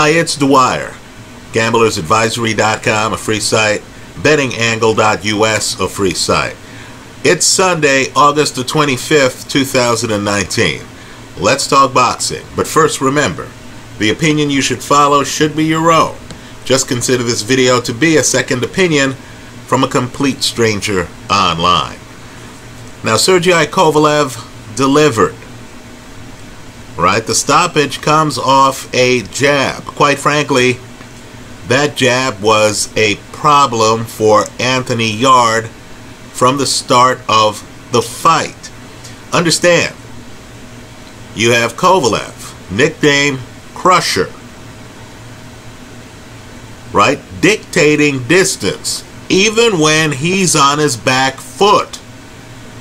Hi, it's Dwyer. GamblersAdvisory.com, a free site. BettingAngle.us, a free site. It's Sunday, August the 25th, 2019. Let's talk boxing. But first, remember the opinion you should follow should be your own. Just consider this video to be a second opinion from a complete stranger online. Now, Sergey Kovalev delivered. Right? The stoppage comes off a jab. Quite frankly, that jab was a problem for Anthony Yarde from the start of the fight. Understand, you have Kovalev, nickname Crusher, right? Dictating distance, even when he's on his back foot,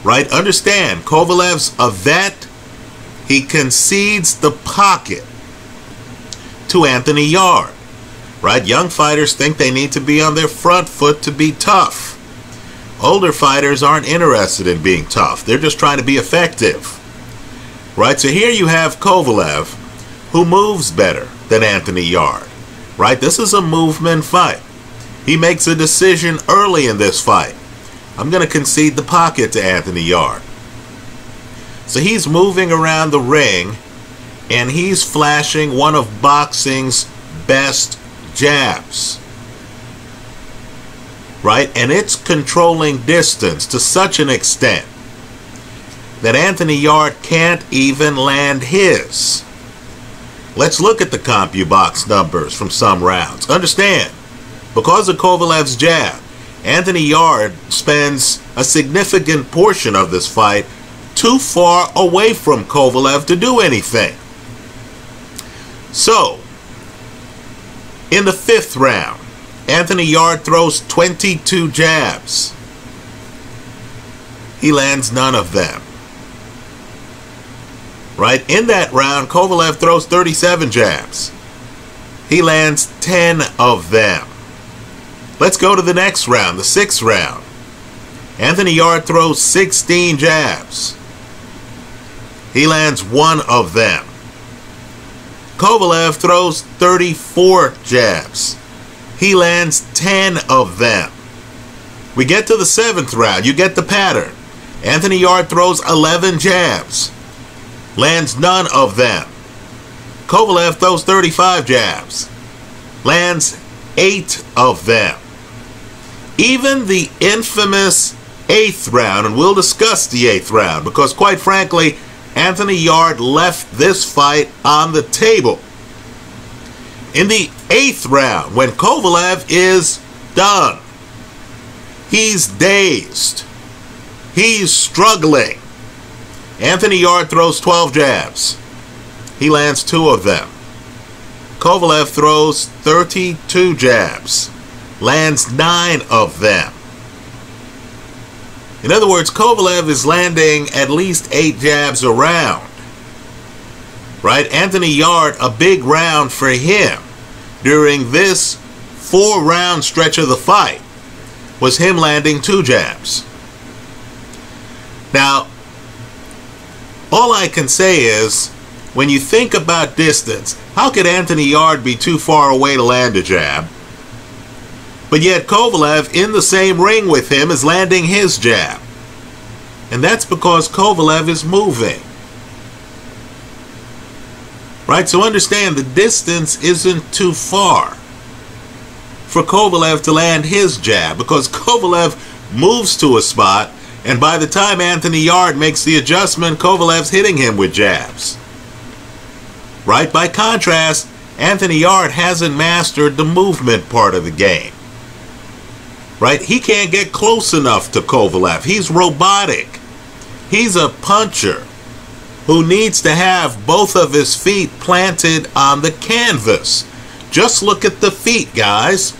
right? Understand, Kovalev's a vet. He concedes the pocket to Anthony Yarde, right? Young fighters think they need to be on their front foot to be tough. Older fighters aren't interested in being tough. They're just trying to be effective. Right? So here you have Kovalev, who moves better than Anthony Yarde. Right? This is a movement fight. He makes a decision early in this fight. I'm going to concede the pocket to Anthony Yarde. So he's moving around the ring and he's flashing one of boxing's best jabs right? And it's controlling distance to such an extent that Anthony Yarde can't even land his. Let's look at the CompuBox numbers from some rounds. Understand, because of Kovalev's jab, Anthony Yarde spends a significant portion of this fight too far away from Kovalev to do anything. So, in the fifth round, Anthony Yarde throws 22 jabs. He lands none of them. Right? In that round, Kovalev throws 37 jabs. He lands 10 of them. Let's go to the next round, the sixth round. Anthony Yarde throws 16 jabs. He lands one of them. Kovalev throws 34 jabs. He lands 10 of them. We get to the seventh round. You get the pattern. Anthony Yarde throws 11 jabs, lands none of them. Kovalev throws 35 jabs, lands 8 of them. Even the infamous eighth round, and we'll discuss the eighth round because, quite frankly, Anthony Yarde left this fight on the table. In the eighth round, when Kovalev is done, he's dazed, he's struggling. Anthony Yarde throws 12 jabs, he lands two of them. Kovalev throws 32 jabs, lands nine of them. In other words, Kovalev is landing at least eight jabs around right? Anthony Yarde, a big round for him during this four round stretch of the fight was him landing two jabs. Now, all I can say is when you think about distance, how could Anthony Yarde be too far away to land a jab? But yet Kovalev in the same ring with him is landing his jab. And that's because Kovalev is moving. Right? So understand the distance isn't too far for Kovalev to land his jab because Kovalev moves to a spot, and by the time Anthony Yarde makes the adjustment, Kovalev's hitting him with jabs. Right? By contrast, Anthony Yarde hasn't mastered the movement part of the game. Right? He can't get close enough to Kovalev. He's robotic. He's a puncher who needs to have both of his feet planted on the canvas. Just look at the feet, guys.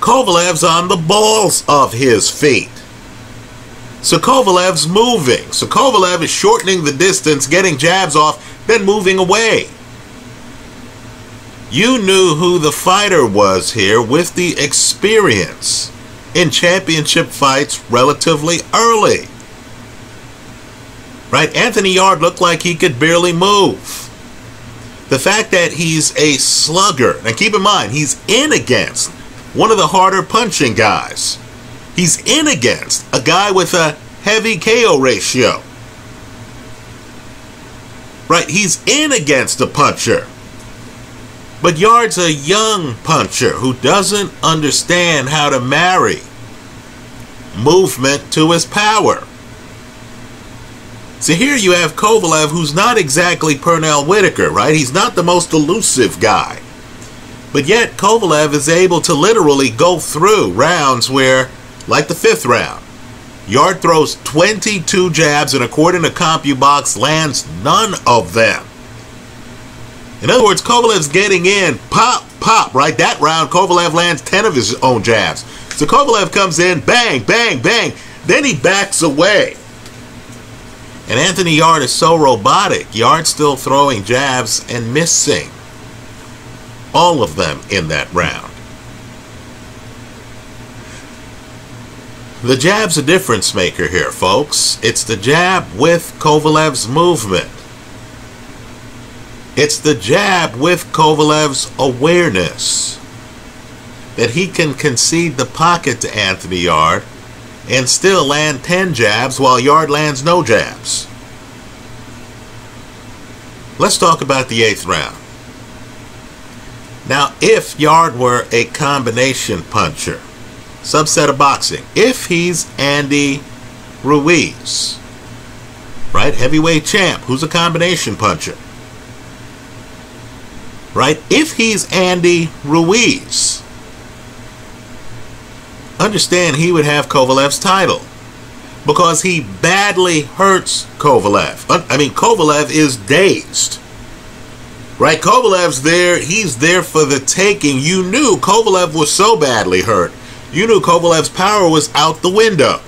Kovalev's on the balls of his feet. So Kovalev's moving. So Kovalev is shortening the distance, getting jabs off, then moving away. You knew who the fighter was here with the experience in championship fights relatively early right? Anthony Yarde looked like he could barely move. The fact that he's a slugger, and keep in mind, he's in against one of the harder punching guys. He's in against a guy with a heavy KO ratio. Right? He's in against a puncher. But Yarde's a young puncher who doesn't understand how to marry movement to his power. So here you have Kovalev, who's not exactly Pernell Whitaker, right? He's not the most elusive guy. But yet, Kovalev is able to literally go through rounds where, like the fifth round, Yarde throws 22 jabs and according to CompuBox, lands none of them. In other words, Kovalev's getting in, pop, pop, right? That round, Kovalev lands 10 of his own jabs. So Kovalev comes in, bang, bang, bang. Then he backs away. And Anthony Yarde is so robotic. Yarde's still throwing jabs and missing. All of them in that round. The jab's a difference maker here, folks. It's the jab with Kovalev's movement. It's the jab with Kovalev's awareness that he can concede the pocket to Anthony Yarde and still land 10 jabs while Yarde lands no jabs. Let's talk about the eighth round. Now, if Yarde were a combination puncher, subset of boxing, if he's Andy Ruiz, right, heavyweight champ, who's a combination puncher, right, if he's Andy Ruiz, understand he would have Kovalev's title because he badly hurts Kovalev. I mean, Kovalev is dazed. Right? Kovalev's there. He's there for the taking. You knew Kovalev was so badly hurt. You knew Kovalev's power was out the window.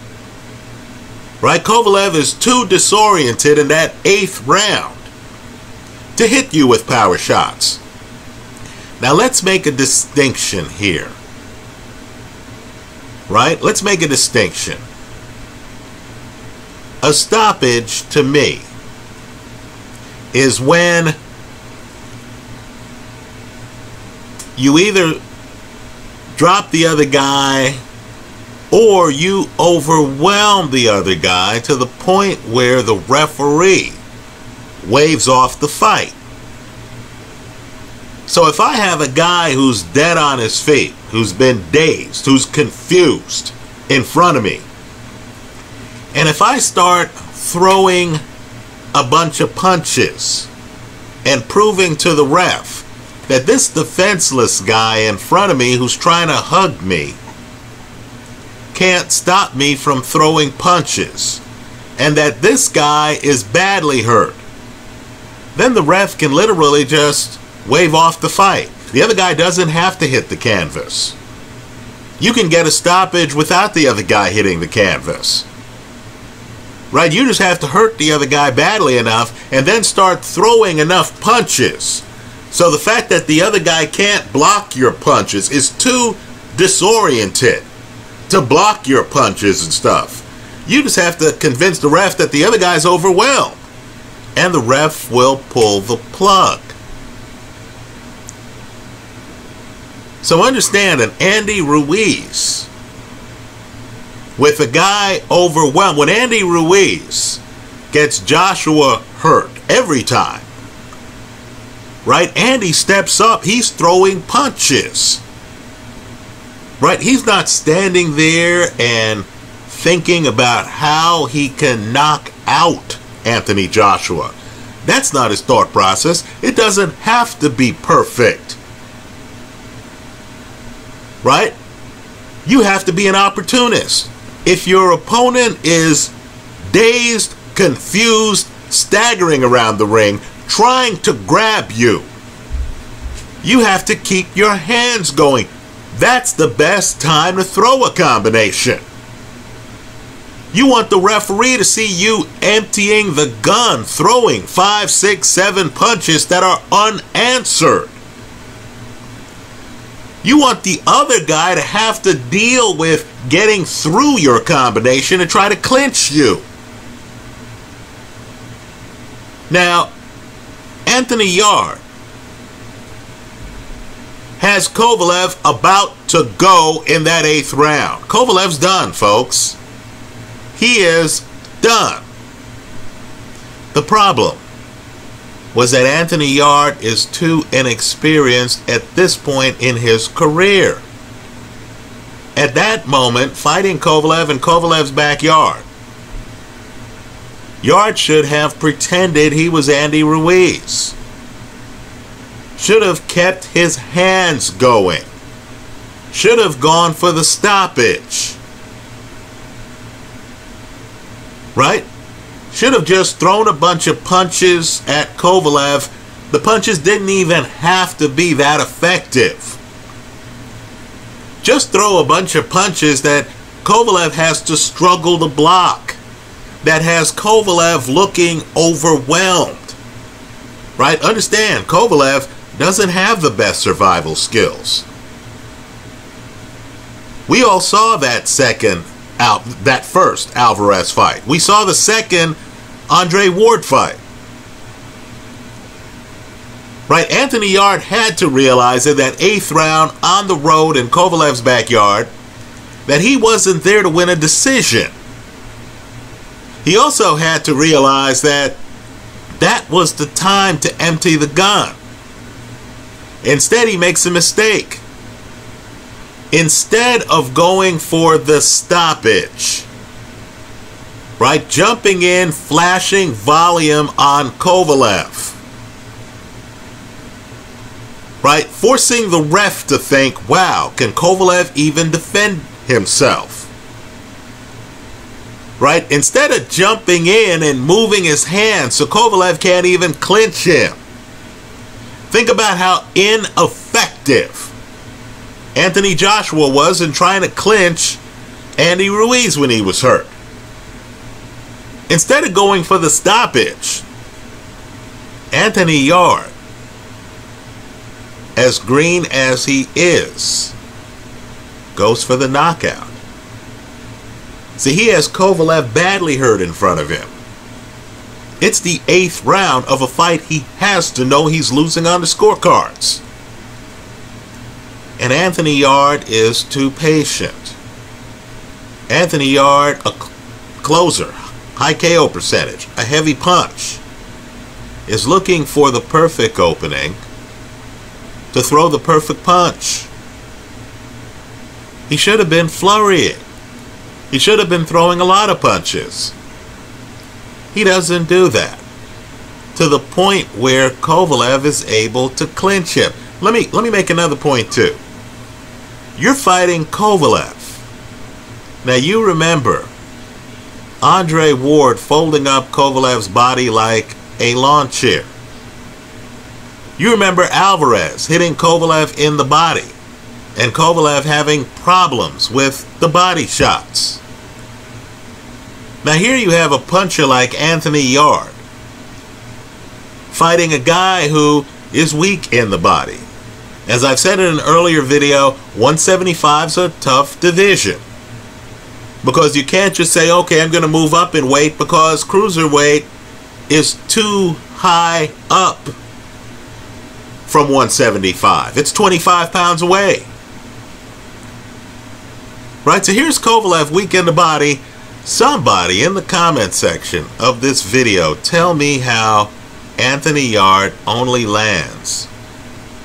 Right? Kovalev is too disoriented in that eighth round to hit you with power shots. Now let's make a distinction here right? Let's make a distinction. A stoppage to me is when you either drop the other guy or you overwhelm the other guy to the point where the referee waves off the fight. So if I have a guy who's dead on his feet, who's been dazed, who's confused in front of me, and if I start throwing a bunch of punches and proving to the ref that this defenseless guy in front of me who's trying to hug me can't stop me from throwing punches and that this guy is badly hurt, then the ref can literally just wave off the fight. The other guy doesn't have to hit the canvas. You can get a stoppage without the other guy hitting the canvas. Right? You just have to hurt the other guy badly enough and then start throwing enough punches. So the fact that the other guy can't block your punches is too disoriented to block your punches and stuff. You just have to convince the ref that the other guy's overwhelmed. And the ref will pull the plug. So understand that Andy Ruiz with a guy overwhelmed. When Andy Ruiz gets Joshua hurt every time, right? Andy steps up. He's throwing punches. Right? He's not standing there and thinking about how he can knock out Anthony Joshua. That's not his thought process. It doesn't have to be perfect right? You have to be an opportunist. If your opponent is dazed, confused, staggering around the ring, trying to grab you, you have to keep your hands going. That's the best time to throw a combination. You want the referee to see you emptying the gun, throwing five, six, seven punches that are unanswered. You want the other guy to have to deal with getting through your combination and try to clinch you. Now, Anthony Yarde has Kovalev about to go in that eighth round. Kovalev's done, folks. He is done. The problem was that Anthony Yarde is too inexperienced at this point in his career. At that moment, fighting Kovalev in Kovalev's backyard, Yarde should have pretended he was Andy Ruiz. Should have kept his hands going. Should have gone for the stoppage. Right? Should have just thrown a bunch of punches at Kovalev. The punches didn't even have to be that effective. Just throw a bunch of punches that Kovalev has to struggle to block that has Kovalev looking overwhelmed. Right? Understand, Kovalev doesn't have the best survival skills. We all saw that second out that first Alvarez fight. We saw the second Andre Ward fight. Right, Anthony Yarde had to realize in that eighth round on the road in Kovalev's backyard that he wasn't there to win a decision. He also had to realize that that was the time to empty the gun. Instead, he makes a mistake. Instead of going for the stoppage, right? Jumping in, flashing volume on Kovalev. Right? Forcing the ref to think, wow, can Kovalev even defend himself? right? Instead of jumping in and moving his hands so Kovalev can't even clinch him. Think about how ineffective Anthony Joshua was in trying to clinch Andy Ruiz when he was hurt. Instead of going for the stoppage, Anthony Yarde, as green as he is, goes for the knockout. See, he has Kovalev badly hurt in front of him. It's the eighth round of a fight he has to know he's losing on the scorecards. And Anthony Yarde is too patient. Anthony Yarde, a closer, high KO percentage, a heavy punch, is looking for the perfect opening to throw the perfect punch. He should have been flurrying. He should have been throwing a lot of punches. He doesn't do that. To the point where Kovalev is able to clinch him. Let me let me make another point too. You're fighting Kovalev. Now you remember Andre Ward folding up Kovalev's body like a lawn chair. You remember Alvarez hitting Kovalev in the body and Kovalev having problems with the body shots. Now, here you have a puncher like Anthony Yarde fighting a guy who is weak in the body. As I've said in an earlier video, 175 is a tough division. Because you can't just say, okay, I'm going to move up in weight because cruiserweight is too high up from 175. It's 25 pounds away. Right, so here's Kovalev weak in the body Somebody in the comment section of this video tell me how Anthony Yarde only lands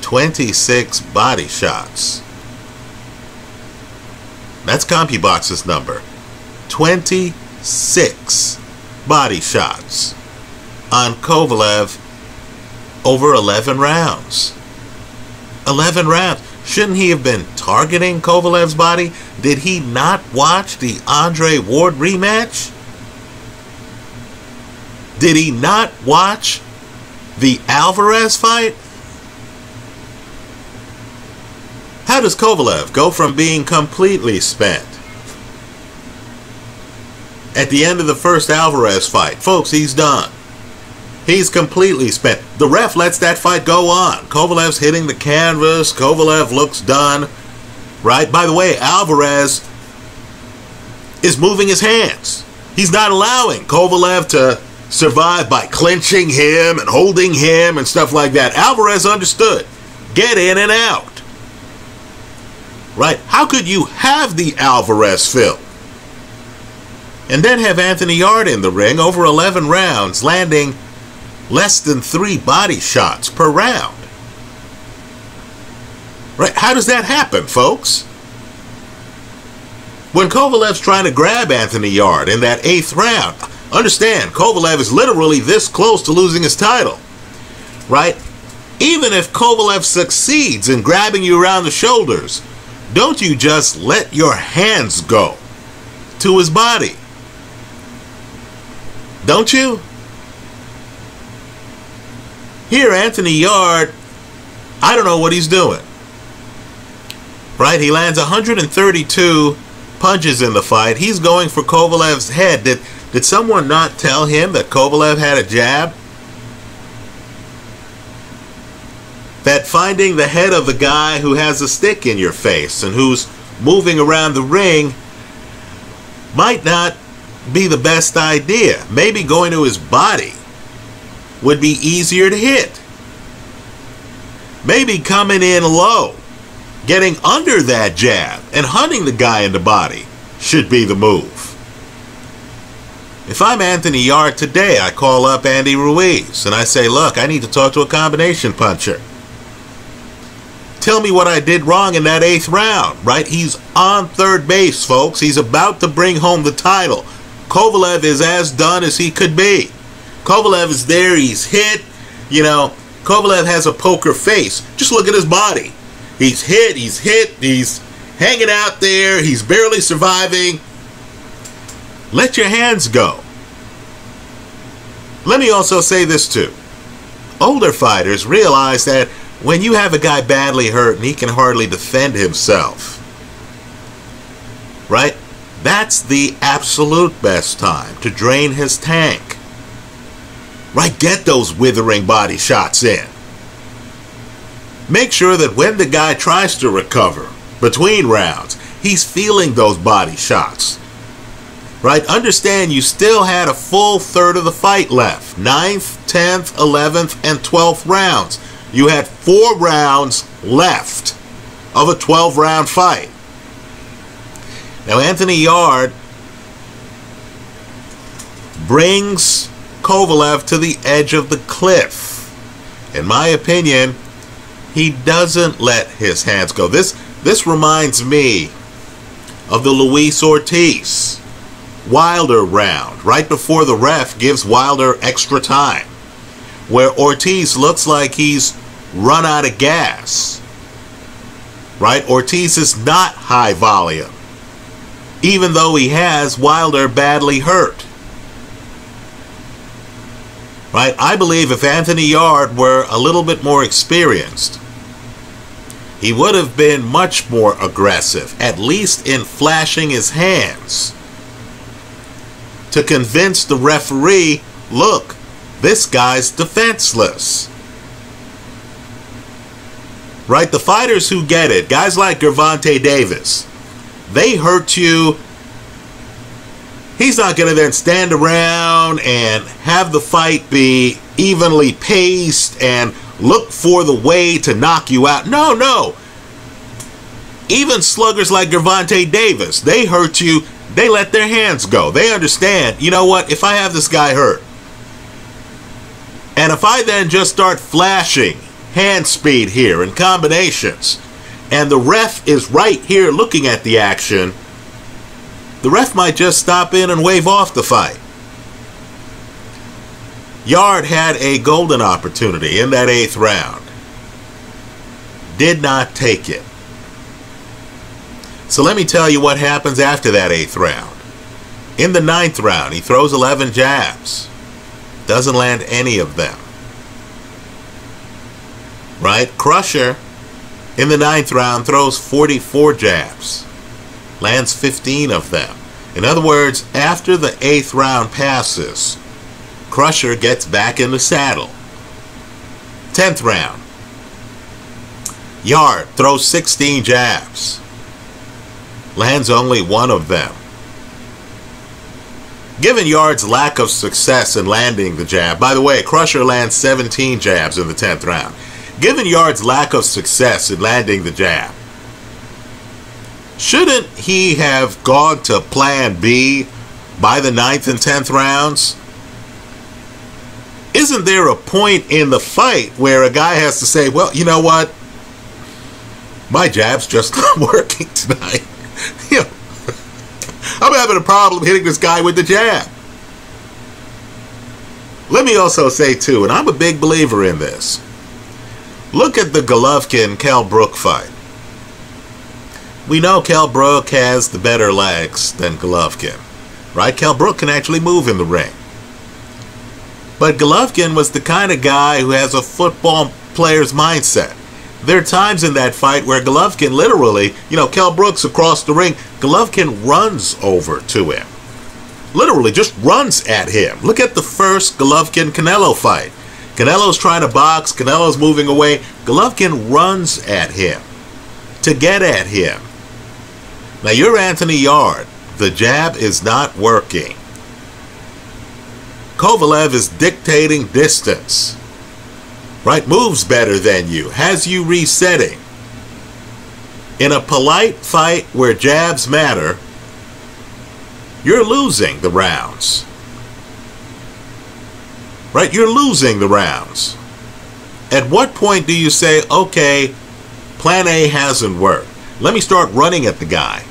26 body shots. That's CompuBox's number. 26 body shots on Kovalev over 11 rounds. 11 rounds. Shouldn't he have been targeting Kovalev's body? Did he not watch the Andre Ward rematch? Did he not watch the Alvarez fight? How does Kovalev go from being completely spent at the end of the first Alvarez fight? Folks, he's done. He's completely spent. The ref lets that fight go on. Kovalev's hitting the canvas. Kovalev looks done. Right? By the way, Alvarez is moving his hands. He's not allowing Kovalev to survive by clinching him and holding him and stuff like that. Alvarez understood. Get in and out. Right? How could you have the Alvarez film? And then have Anthony Yarde in the ring over 11 rounds, landing less than three body shots per round. Right? How does that happen, folks? When Kovalev's trying to grab Anthony Yarde in that eighth round, understand, Kovalev is literally this close to losing his title. Right? Even if Kovalev succeeds in grabbing you around the shoulders, don't you just let your hands go to his body. Don't you? Here, Anthony Yarde, I don't know what he's doing. Right? He lands 132 punches in the fight. He's going for Kovalev's head. Did, did someone not tell him that Kovalev had a jab? That finding the head of the guy who has a stick in your face and who's moving around the ring might not be the best idea. Maybe going to his body would be easier to hit. Maybe coming in low, getting under that jab, and hunting the guy in the body should be the move. If I'm Anthony Yarde today, I call up Andy Ruiz and I say, Look, I need to talk to a combination puncher. Tell me what I did wrong in that eighth round, right? He's on third base, folks. He's about to bring home the title. Kovalev is as done as he could be. Kovalev is there, he's hit. You know, Kovalev has a poker face. Just look at his body. He's hit, he's hit, he's hanging out there, he's barely surviving. Let your hands go. Let me also say this too. Older fighters realize that when you have a guy badly hurt and he can hardly defend himself, right? That's the absolute best time to drain his tank. Right? Get those withering body shots in. Make sure that when the guy tries to recover between rounds, he's feeling those body shots. Right? Understand you still had a full third of the fight left. Ninth, 10th, 11th, and 12th rounds. You had four rounds left of a 12 round fight. Now, Anthony Yarde brings Kovalev to the edge of the cliff. In my opinion, he doesn't let his hands go. This this reminds me of the Luis Ortiz Wilder round, right before the ref gives Wilder extra time, where Ortiz looks like he's run out of gas. Right? Ortiz is not high volume, even though he has Wilder badly hurt. Right? I believe if Anthony Yarde were a little bit more experienced, he would have been much more aggressive, at least in flashing his hands, to convince the referee look, this guy's defenseless. Right? The fighters who get it, guys like Gervonta Davis, they hurt you he's not going to then stand around and have the fight be evenly paced and look for the way to knock you out. No, no. Even sluggers like Gervonta Davis, they hurt you. They let their hands go. They understand, you know what, if I have this guy hurt, and if I then just start flashing hand speed here and combinations, and the ref is right here looking at the action, the ref might just stop in and wave off the fight. Yarde had a golden opportunity in that eighth round. Did not take it. So let me tell you what happens after that eighth round. In the ninth round, he throws 11 jabs. Doesn't land any of them. Right? Crusher, in the ninth round, throws 44 jabs lands 15 of them. In other words, after the eighth round passes, Crusher gets back in the saddle. 10th round. Yarde throws 16 jabs. Lands only one of them. Given Yarde's lack of success in landing the jab, by the way, Crusher lands 17 jabs in the 10th round. Given Yarde's lack of success in landing the jab, shouldn't he have gone to plan B by the ninth and tenth rounds? Isn't there a point in the fight where a guy has to say, well, you know what? My jab's just not working tonight. I'm having a problem hitting this guy with the jab. Let me also say, too, and I'm a big believer in this. Look at the Golovkin Kell Brook fight. We know Kell Brook has the better legs than Golovkin, right? Kell Brook can actually move in the ring. But Golovkin was the kind of guy who has a football player's mindset. There are times in that fight where Golovkin literally, you know, Kell Brooks across the ring, Golovkin runs over to him. Literally just runs at him. Look at the first Golovkin Canelo fight. Canelo's trying to box, Canelo's moving away. Golovkin runs at him to get at him. Now you're Anthony Yarde. The jab is not working. Kovalev is dictating distance right? Moves better than you, has you resetting. In a polite fight where jabs matter, you're losing the rounds. Right? You're losing the rounds. At what point do you say, okay, plan A hasn't worked? Let me start running at the guy.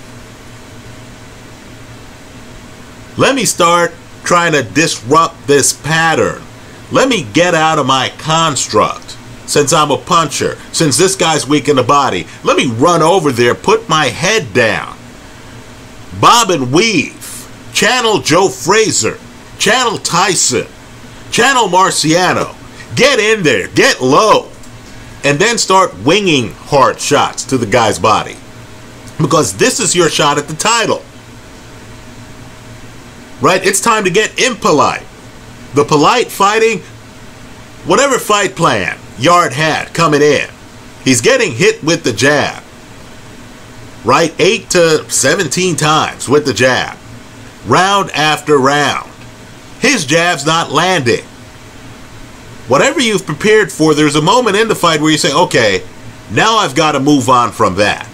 Let me start trying to disrupt this pattern. Let me get out of my construct. Since I'm a puncher, since this guy's weak in the body, let me run over there, put my head down. Bob and weave. Channel Joe Frazier. Channel Tyson. Channel Marciano. Get in there, get low, and then start winging hard shots to the guy's body. Because this is your shot at the title. Right? It's time to get impolite the polite fighting, whatever fight plan Yarde had coming in, he's getting hit with the jab. Right? 8 to 17 times with the jab. Round after round. His jab's not landing. Whatever you've prepared for, there's a moment in the fight where you say, okay, now I've got to move on from that.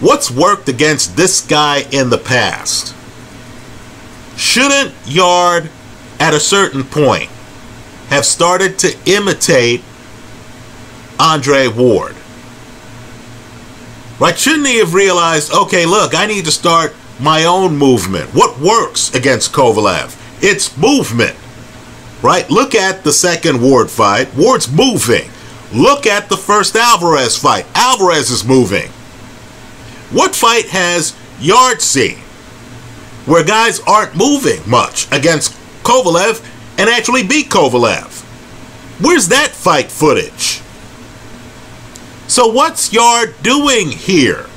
What's worked against this guy in the past? Shouldn't Yarde, at a certain point, have started to imitate Andre Ward. Right? Shouldn't he have realized, okay, look, I need to start my own movement? What works against Kovalev? It's movement. Right? Look at the second Ward fight. Ward's moving. Look at the first Alvarez fight. Alvarez is moving. What fight has Yarde seen where guys aren't moving much against Kovalev and actually beat Kovalev. Where's that fight footage? So what's Yarde doing here?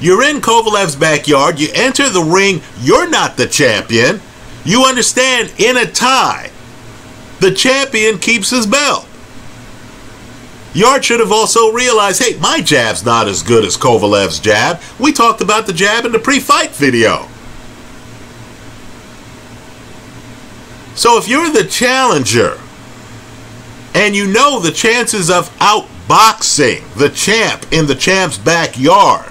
You're in Kovalev's backyard, you enter the ring, you're not the champion. You understand, in a tie, the champion keeps his belt. Yarde should have also realized, hey, my jab's not as good as Kovalev's jab. We talked about the jab in the pre-fight video. So if you're the challenger and you know the chances of outboxing the champ in the champ's backyard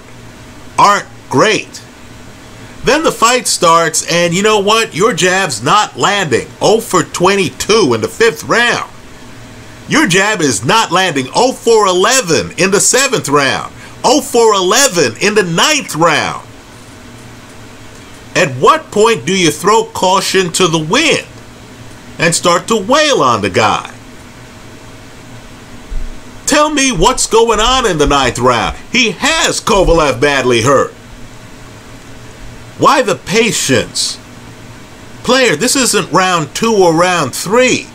aren't great, then the fight starts and you know what? Your jab's not landing. 0 for 22 in the fifth round. Your jab is not landing. 0 for 11 in the seventh round. 0 for 11 in the ninth round. At what point do you throw caution to the wind? and start to wail on the guy. Tell me what's going on in the ninth round. He has Kovalev badly hurt. Why the patience? Player, this isn't round two or round three.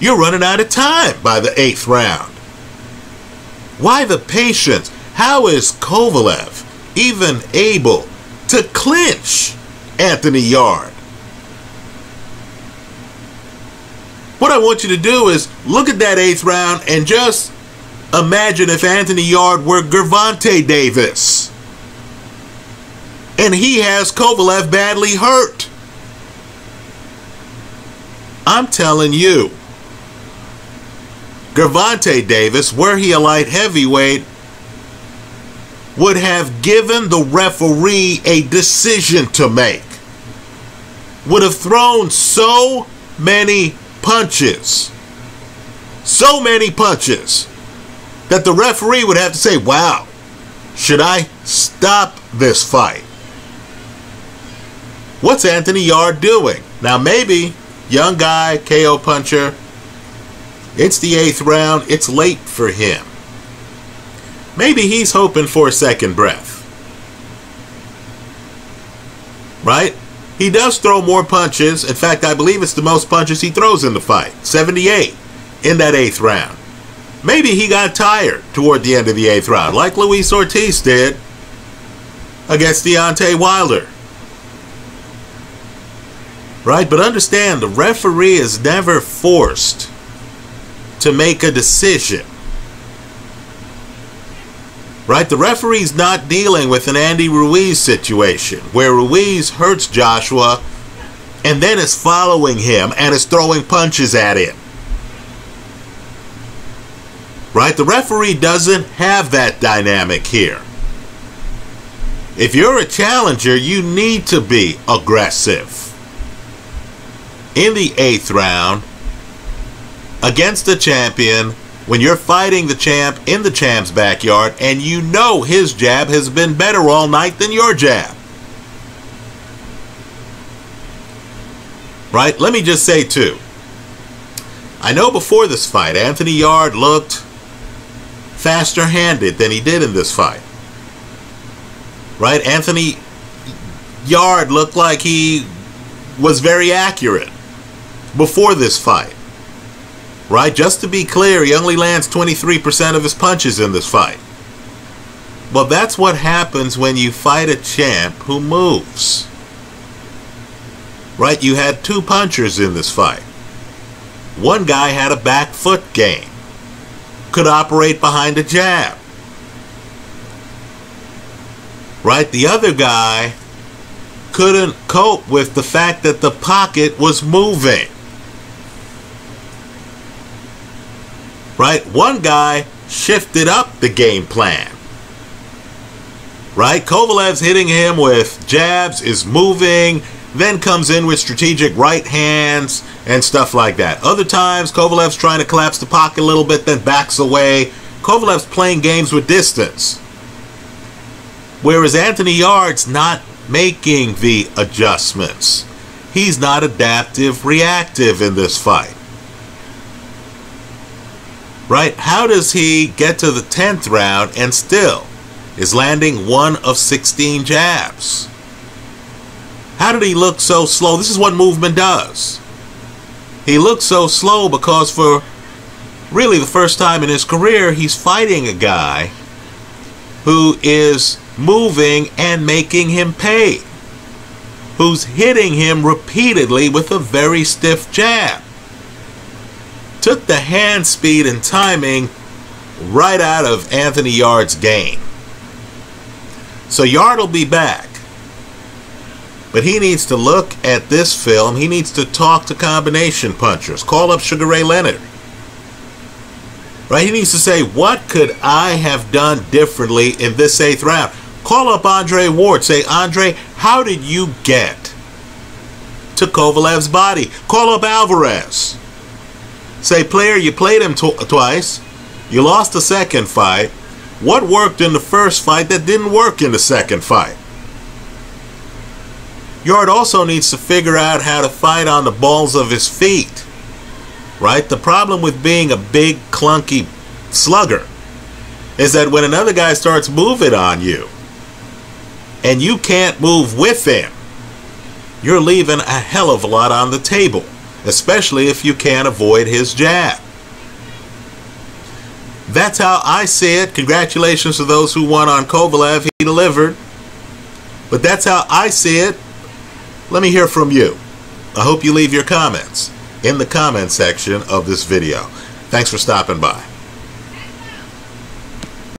You're running out of time by the eighth round. Why the patience? How is Kovalev even able to clinch Anthony Yarde? What I want you to do is look at that eighth round and just imagine if Anthony Yarde were Gervonta Davis. And he has Kovalev badly hurt. I'm telling you, Gervonta Davis, were he a light heavyweight, would have given the referee a decision to make. Would have thrown so many punches. So many punches that the referee would have to say, wow, should I stop this fight? What's Anthony Yarde doing? Now, maybe, young guy, KO puncher, it's the eighth round, it's late for him. Maybe he's hoping for a second breath. Right? He does throw more punches. In fact, I believe it's the most punches he throws in the fight 78 in that eighth round. Maybe he got tired toward the end of the eighth round, like Luis Ortiz did against Deontay Wilder. Right? But understand, the referee is never forced to make a decision. Right? The referee's not dealing with an Andy Ruiz situation where Ruiz hurts Joshua and then is following him and is throwing punches at him. Right? The referee doesn't have that dynamic here. If you're a challenger, you need to be aggressive. In the eighth round, against the champion, when you're fighting the champ in the champ's backyard and you know his jab has been better all night than your jab. Right? Let me just say, too. I know before this fight, Anthony Yarde looked faster handed than he did in this fight. Right? Anthony Yarde looked like he was very accurate before this fight. Right? Just to be clear, he only lands 23% of his punches in this fight. But that's what happens when you fight a champ who moves. Right? You had two punchers in this fight. One guy had a back foot game, could operate behind a jab. Right? The other guy couldn't cope with the fact that the pocket was moving. right? One guy shifted up the game plan. Right? Kovalev's hitting him with jabs, is moving, then comes in with strategic right hands and stuff like that. Other times, Kovalev's trying to collapse the pocket a little bit, then backs away. Kovalev's playing games with distance. Whereas Anthony Yarde's not making the adjustments. He's not adaptive reactive in this fight right? How does he get to the 10th round and still is landing one of 16 jabs? How did he look so slow? This is what movement does. He looks so slow because for really the first time in his career, he's fighting a guy who is moving and making him pay, who's hitting him repeatedly with a very stiff jab took the hand speed and timing right out of Anthony Yarde's game. So Yarde will be back. But he needs to look at this film. He needs to talk to combination punchers. Call up Sugar Ray Leonard. Right? He needs to say, what could I have done differently in this eighth round? Call up Andre Ward. Say, Andre, how did you get to Kovalev's body? Call up Alvarez. Say, player, you played him tw- twice. You lost the second fight. What worked in the first fight that didn't work in the second fight? Yarde also needs to figure out how to fight on the balls of his feet. Right? The problem with being a big, clunky slugger is that when another guy starts moving on you and you can't move with him, you're leaving a hell of a lot on the table especially if you can't avoid his jab. That's how I see it. Congratulations to those who won on Kovalev. He delivered. But that's how I see it. Let me hear from you. I hope you leave your comments in the comment section of this video. Thanks for stopping by.